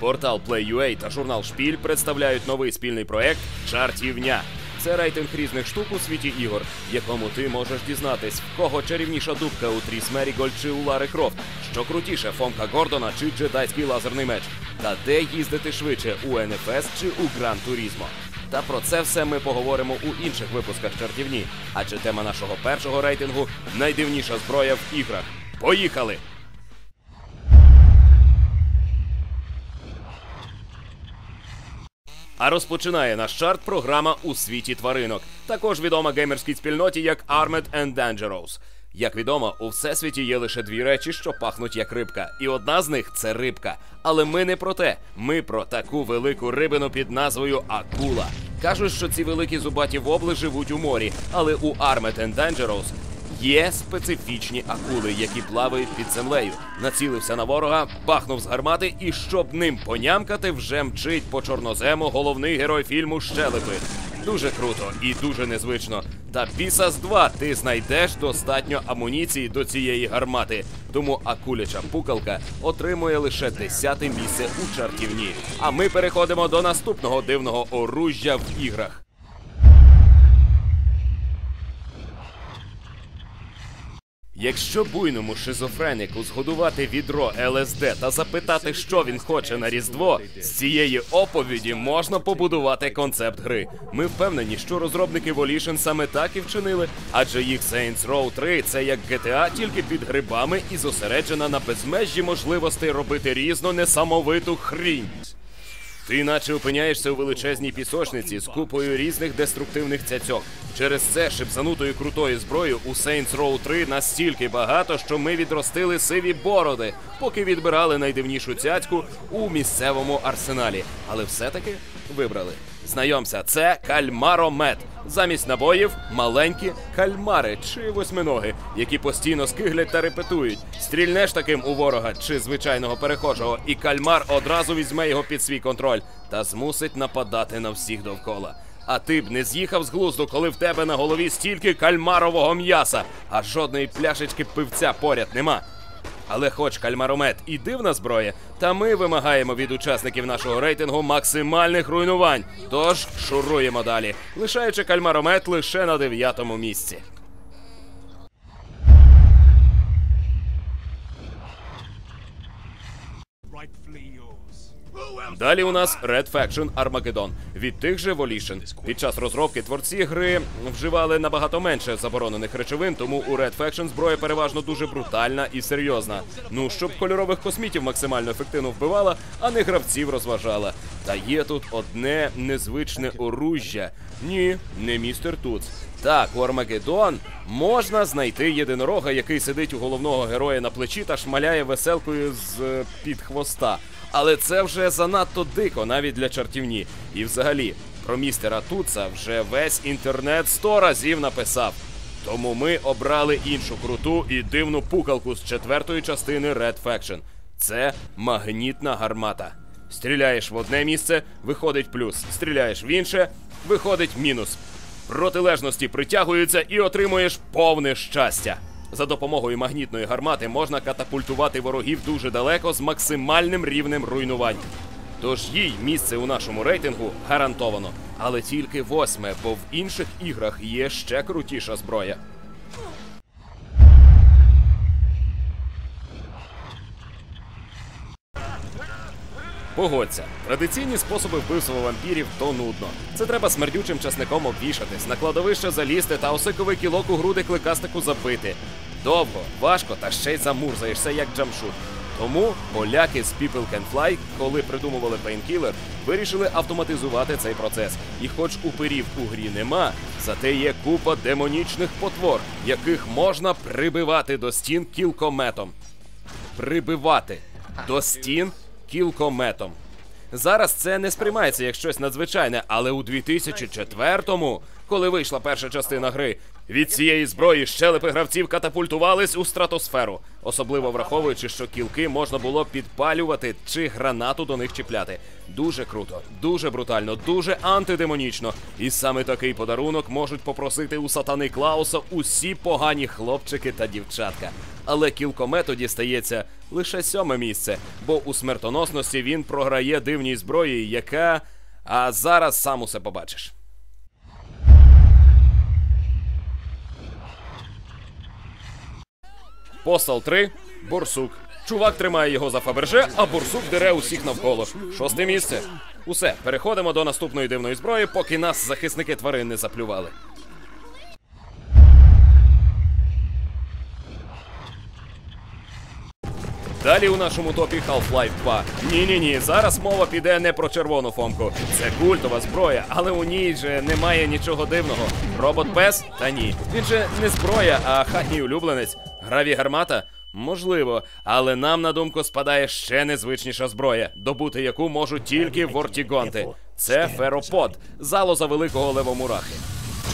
Портал PlayUA та журнал Шпіль представляють новий спільний проект Чартівня. Це рейтинг різних штук у світі ігор, в якому ти можеш дізнатись, в кого чарівніша дупка у Тріс Мерігольд чи у Лари Крофт, що крутіше Фомка Гордона чи джедайський лазерний меч, та де їздити швидше у NFS чи у Gran Turismo. Та про це все ми поговоримо у інших випусках чартівні. Адже тема нашого першого рейтингу найдивніша зброя в іграх. Поїхали! А розпочинає наш чарт програма у світі тваринок, також відома геймерській спільноті як Armed and Dangerous. Як відомо, у всесвіті є лише дві речі, що пахнуть як рибка, і одна з них це рибка. Але ми не про те. Ми про таку велику рибину під назвою акула. Кажуть, що ці великі зубаті вобли живуть у морі, але у Armed and Dangerous Є специфічні акули, які плавають під землею. Націлився на ворога, бахнув з гармати, і щоб ним понямкати, вже мчить по чорнозему головний герой фільму Щелепи. Дуже круто і дуже незвично. Та Пісас 2 ти знайдеш достатньо амуніції до цієї гармати. Тому акуляча пукалка отримує лише десяте місце у чартівні. А ми переходимо до наступного дивного оружжя в іграх. Якщо буйному шизофренику згодувати відро ЛСД та запитати, що він хоче на Різдво, з цієї оповіді можна побудувати концепт гри. Ми впевнені, що розробники Volition саме так і вчинили, адже їх Saints Row 3 це як GTA, тільки під грибами і зосереджена на безмежі можливостей робити різно несамовиту хрінь. Ти наче опиняєшся у величезній пісочниці з купою різних деструктивних цяцьок. Через це шипзанутої крутої зброї у Saints Row 3 настільки багато, що ми відростили сиві бороди, поки відбирали найдивнішу цяцьку у місцевому арсеналі. Але все-таки вибрали. Знайомся, це кальмаромет. Замість набоїв маленькі кальмари чи восьминоги, які постійно скиглять та репетують. Стрільнеш таким у ворога чи звичайного перехожого, і кальмар одразу візьме його під свій контроль та змусить нападати на всіх довкола. А ти б не з'їхав з глузду, коли в тебе на голові стільки кальмарового м'яса, а жодної пляшечки пивця поряд нема. Але хоч кальмаромет і дивна зброя, та ми вимагаємо від учасників нашого рейтингу максимальних руйнувань. Тож шуруємо далі, лишаючи кальмаромет лише на дев'ятому місці. Далі у нас Red Faction Armageddon від тих же Volition. Під час розробки творці гри вживали набагато менше заборонених речовин, тому у Red Faction зброя переважно дуже брутальна і серйозна. Ну щоб кольорових космітів максимально ефективно вбивала, а не гравців розважала. Та є тут одне незвичне оружжя. Ні, не містер Туц. Так, у можна знайти єдинорога, який сидить у головного героя на плечі та шмаляє веселкою з е, під хвоста. Але це вже занадто дико, навіть для чартівні. І взагалі, про містера Туца вже весь інтернет сто разів написав. Тому ми обрали іншу круту і дивну пукалку з четвертої частини Red Faction. Це магнітна гармата. Стріляєш в одне місце, виходить плюс. Стріляєш в інше, виходить мінус. Протилежності притягуються і отримуєш повне щастя. За допомогою магнітної гармати можна катапультувати ворогів дуже далеко з максимальним рівнем руйнувань. Тож їй місце у нашому рейтингу гарантовано, але тільки восьме, бо в інших іграх є ще крутіша зброя. Погодься, традиційні способи вбивства вампірів то нудно. Це треба смердючим часником обвішатись, на кладовище залізти та осиковий кілок у груди кликастику забити. Довго, важко та ще й замурзаєшся як джамшут. Тому поляки з People Can Fly, коли придумували Painkiller, вирішили автоматизувати цей процес. І хоч упирів у грі нема, зате є купа демонічних потвор, яких можна прибивати до стін кілкометом прибивати до стін кілкометом. Зараз це не сприймається як щось надзвичайне, але у 2004-му, коли вийшла перша частина гри, Від цієї зброї щелепи гравців катапультувались у стратосферу, особливо враховуючи, що кілки можна було підпалювати чи гранату до них чіпляти. Дуже круто, дуже брутально, дуже антидемонічно. І саме такий подарунок можуть попросити у сатани Клауса усі погані хлопчики та дівчатка. Але кілкомету дістається лише сьоме місце, бо у смертоносності він програє дивній зброї, яка. А зараз сам усе побачиш. Постал 3, Борсук. Чувак тримає його за Фаберже, а Борсук дере усіх навколо. Шосте місце. Усе, переходимо до наступної дивної зброї, поки нас захисники тварин не заплювали. Далі у нашому топі Half-Life 2. Ні-ні ні, зараз мова піде не про червону фомку. Це культова зброя, але у ній же немає нічого дивного. Робот пес? Та ні. Він же не зброя, а хатній улюбленець. Граві гармата? Можливо, але нам на думку спадає ще незвичніша зброя, добути яку можуть тільки вортігонти. Це феропод, залоза великого левомурахи.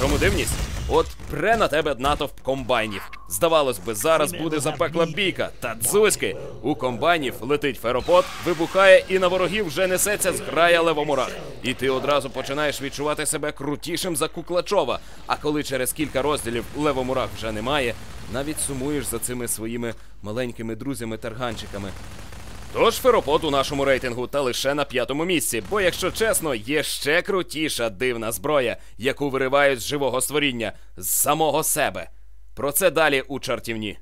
Чому дивність? От пре на тебе натовп комбайнів. Здавалось би, зараз буде запекла бійка. Та дзузьки! У комбайнів летить феропод, вибухає, і на ворогів вже несеться зграя левомурах. І ти одразу починаєш відчувати себе крутішим за Куклачова. А коли через кілька розділів левомурах вже немає, навіть сумуєш за цими своїми маленькими друзями-тарганчиками. Тож феропод у нашому рейтингу та лише на п'ятому місці, бо, якщо чесно, є ще крутіша дивна зброя, яку виривають з живого створіння з самого себе. Про це далі у чартівні.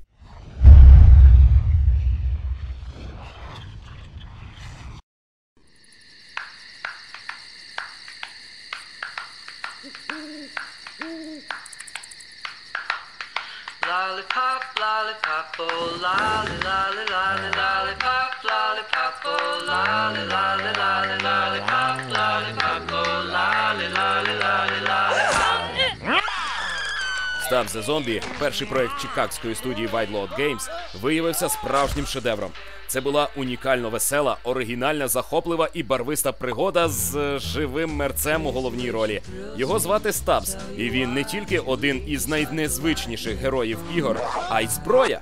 Lollipop, lollipop, oh lolly, lolly, lolly, lollipop, lollipop, oh lolly, lolly, lolly, lollipop, lollipop, Став за зомбі, перший проект чикагської студії White Lord Games, виявився справжнім шедевром. Це була унікально весела, оригінальна, захоплива і барвиста пригода з е, живим мерцем у головній ролі. Його звати Стабс, і він не тільки один із найнезвичніших героїв ігор, а й зброя.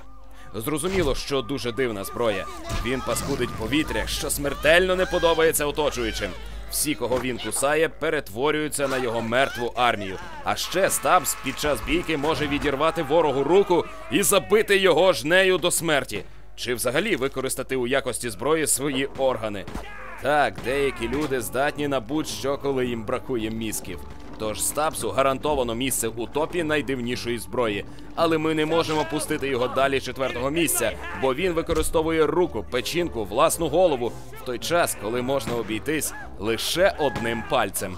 Зрозуміло, що дуже дивна зброя. Він паскудить повітря, що смертельно не подобається оточуючим. Всі, кого він кусає, перетворюються на його мертву армію. А ще Стабс під час бійки може відірвати ворогу руку і забити його ж нею до смерті. Чи взагалі використати у якості зброї свої органи. Так, деякі люди здатні на будь-що, коли їм бракує мізків. Тож Стабсу гарантовано місце у топі найдивнішої зброї. Але ми не можемо пустити його далі четвертого місця, бо він використовує руку, печінку, власну голову в той час, коли можна обійтись лише одним пальцем.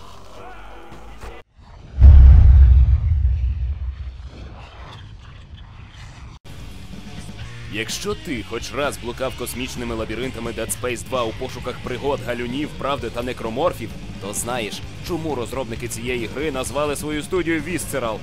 Якщо ти хоч раз блукав космічними лабіринтами Dead Space 2 у пошуках пригод, галюнів, правди та некроморфів, то знаєш, чому розробники цієї гри назвали свою студію Visceral.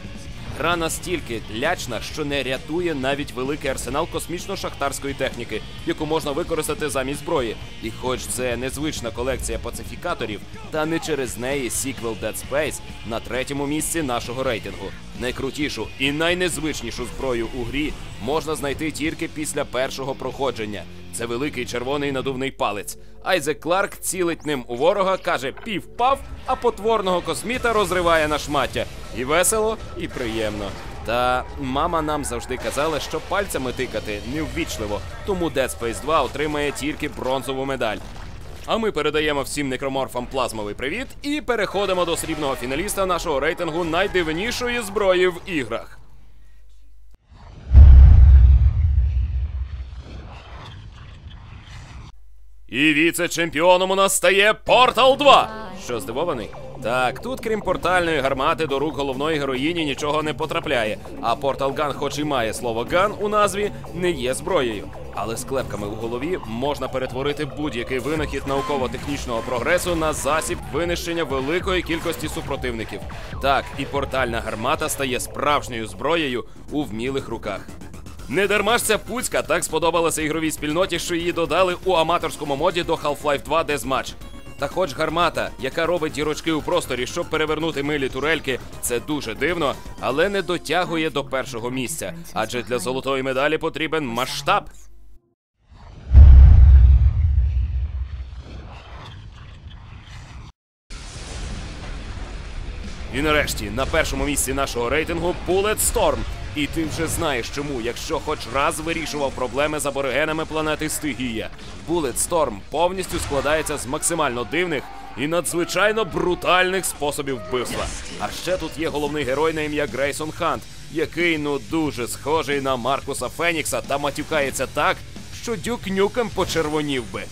Гра настільки лячна, що не рятує навіть великий арсенал космічно-шахтарської техніки, яку можна використати замість зброї. І хоч це незвична колекція пацифікаторів, та не через неї сіквел Dead Space на третьому місці нашого рейтингу. Найкрутішу і найнезвичнішу зброю у грі можна знайти тільки після першого проходження. Це великий червоний надувний палець. Айзек Кларк цілить ним у ворога, каже пів-пав, а потворного косміта розриває на шмаття. І весело, і приємно. Та мама нам завжди казала, що пальцями тикати неввічливо, тому Dead Space 2 отримає тільки бронзову медаль. А ми передаємо всім некроморфам плазмовий привіт і переходимо до срібного фіналіста нашого рейтингу найдивнішої зброї в іграх. І віце-чемпіоном у нас стає Portal 2. Що здивований? Так, тут, крім портальної гармати, до рук головної героїні нічого не потрапляє. А Portal Gun, хоч і має слово gun у назві, не є зброєю. Але з клепками у голові можна перетворити будь-який винахід науково-технічного прогресу на засіб винищення великої кількості супротивників. Так, і портальна гармата стає справжньою зброєю у вмілих руках. Не дарма ж ця пуцька так сподобалася ігровій спільноті, що її додали у аматорському моді до Half-Life 2 Deathmatch. Та хоч гармата, яка робить дірочки у просторі, щоб перевернути милі турельки, це дуже дивно, але не дотягує до першого місця. Адже для золотої медалі потрібен масштаб. І нарешті на першому місці нашого рейтингу Bullet. І ти вже знаєш чому, якщо хоч раз вирішував проблеми з аборигенами планети Стигія. Bullet Storm повністю складається з максимально дивних і надзвичайно брутальних способів вбивства. А ще тут є головний герой на ім'я Грейсон Хант, який ну дуже схожий на Маркуса Фенікса та матюкається так, що дюк нюком почервонів би.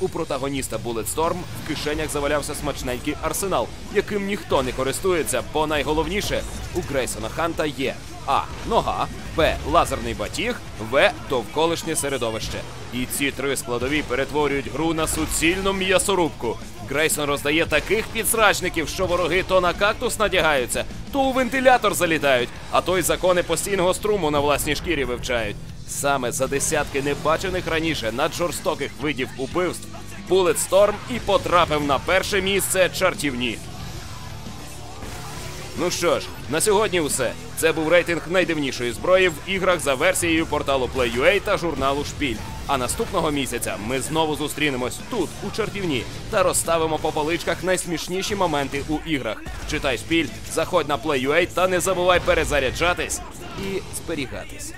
У протагоніста Bulletstorm в кишенях завалявся смачненький арсенал, яким ніхто не користується, бо найголовніше у Грейсона Ханта є А. Нога, Б. Лазерний батіг, В. Довколишнє середовище. І ці три складові перетворюють гру на суцільну м'ясорубку. Грейсон роздає таких підсрачників, що вороги то на кактус надягаються, то у вентилятор залітають, а то й закони постійного струму на власній шкірі вивчають. Саме за десятки небачених раніше наджорстоких видів убивств Bulletstorm і потрапив на перше місце чартівні. Ну що ж, на сьогодні все. Це був рейтинг найдивнішої зброї в іграх за версією порталу Play.ua та журналу Шпіль. А наступного місяця ми знову зустрінемось тут, у чертівні, та розставимо по поличках найсмішніші моменти у іграх. Читай шпіль, заходь на Play.ua та не забувай перезаряджатись і зберігатись.